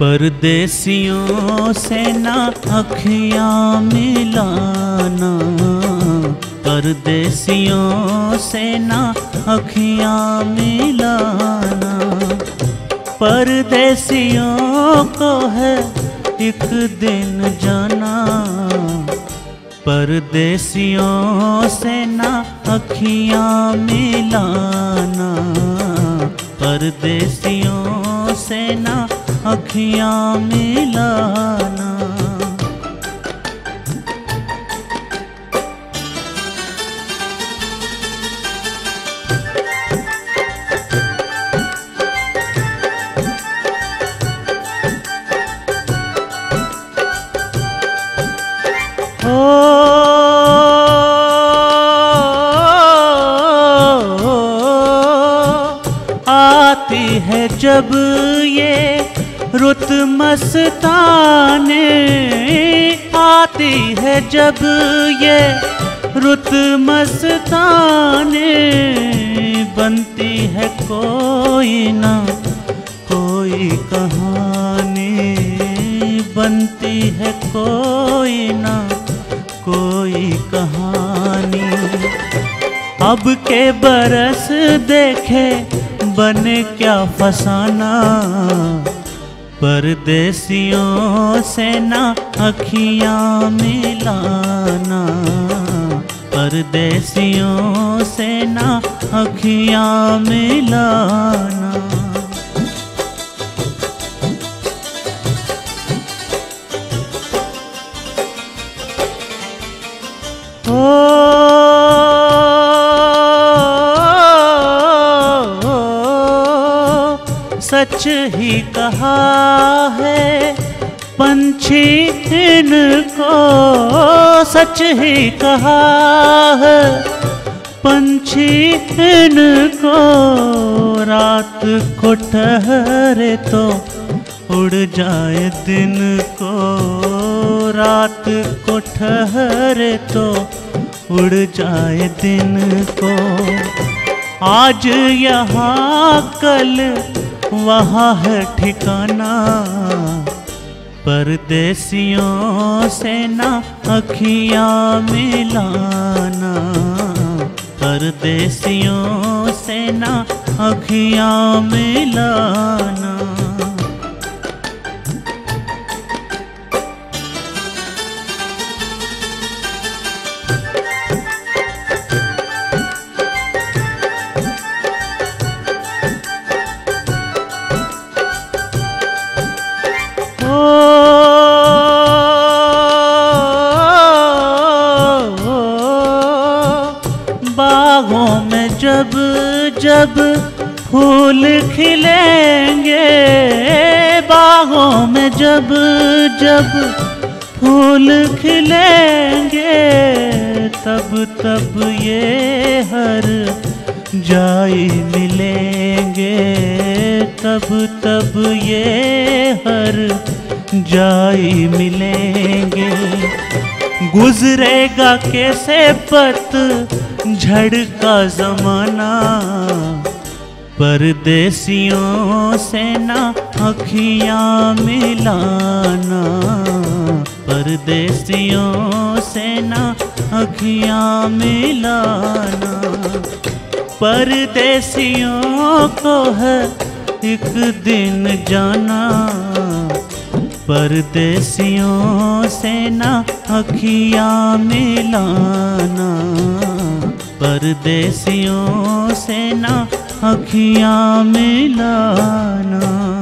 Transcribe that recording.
परदेसियों से ना अखियाँ मिलाना। परदेसियों से ना अखियाँ मिलाना। परदेसियों को है एक दिन जाना। परदेसियों से ना अखियाँ मिलाना। परदेसियों अखियाँ मिलाना। जब ये रुत मस्ताने आती है जब ये रुत मस्ताने बनती है कोई ना, कोई कहानी बनती है कोई ना, कोई कहानी। अब के बरस देखे बने क्या फसाना। परदेसियों से ना अखियाँ मिलाना। परदेसियों से ना अखियाँ मिलाना। सच ही कहा है, पंछी इनको सच ही कहा है। पंछी इनको रात को ठहरे तो उड़ जाए दिन को। रात को ठहरे तो उड़ जाए दिन को। आज यहाँ कल वहाँ है ठिकाना परदेसियों से ना अखियाँ मिलाना परदेसियों से ना अखियाँ मिलाना। बागों में जब जब फूल खिलेंगे, बागों में जब जब फूल खिलेंगे, तब तब ये हर जाई मिलेंगे। तब तब ये हर जाई मिलेंगे। गुजरेगा कैसे पत झड़ का जमाना, परदेसियों से ना अखियाँ मिलाना, परदेसियों से ना अखियाँ मिलाना। परदेसियों को है एक दिन जाना, परदेसियों से ना अखियाँ मिलाना। परदेसियों से ना अखियाँ मिलाना।